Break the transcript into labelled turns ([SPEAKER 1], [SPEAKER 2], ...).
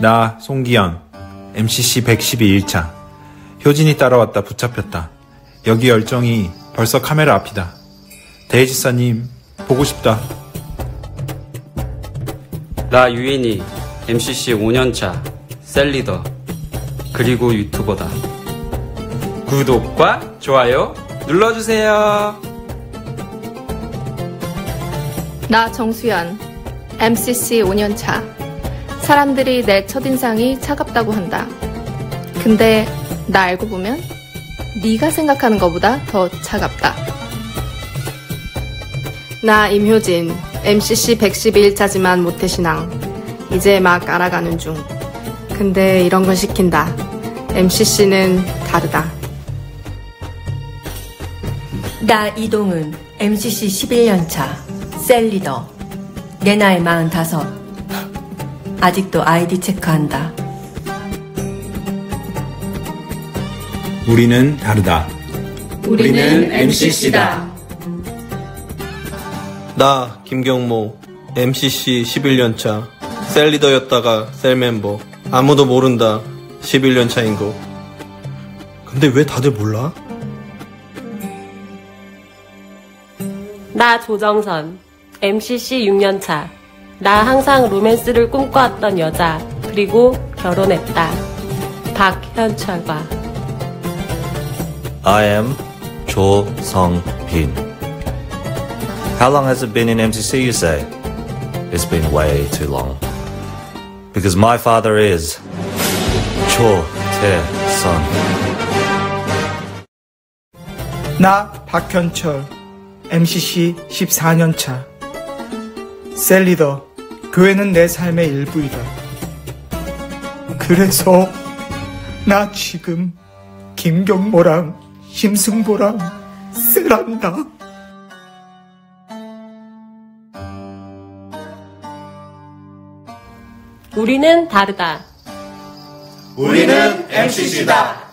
[SPEAKER 1] 나 송기현 MCC 112일차 효진이 따라왔다 붙잡혔다. 여기 열정이 벌써 카메라 앞이다. 대지사님 보고 싶다.
[SPEAKER 2] 나 유인이 MCC 5년차 셀리더 그리고 유튜버다. 구독과 좋아요 눌러주세요.
[SPEAKER 3] 나 정수연, MCC 5년차. 사람들이 내 첫인상이 차갑다고 한다. 근데 나 알고 보면 네가 생각하는 것보다 더 차갑다.
[SPEAKER 4] 나 임효진, MCC 112일차지만 모태신앙. 이제 막 알아가는 중. 근데 이런 걸 시킨다. MCC는 다르다.
[SPEAKER 5] 나 이동은 MCC 11년차 cell 리더 내 나이 45 아직도 아이디 체크한다
[SPEAKER 1] 우리는 다르다.
[SPEAKER 3] 우리는 MCC다.
[SPEAKER 6] 나 김경모 MCC 11년차 cell 리더였다가 cell 멤버 아무도 모른다 11년차인 거 근데 왜 다들 몰라?
[SPEAKER 7] 나 조정선, MCC 6년차. 나 항상 로맨스를 꿈꿔왔던 여자, 그리고 결혼했다. 박현철과.
[SPEAKER 8] I am Bin. How long has it been in MCC, you say? It's been way too long. Because my father is Cho Tae Son.
[SPEAKER 9] 나 박현철 MCC 14년차 셀리더 교회는 내 삶의 일부이다. 그래서 나 지금 김경모랑 심승보랑 쓰란다.
[SPEAKER 7] 우리는 다르다.
[SPEAKER 10] 우리는 MCC다.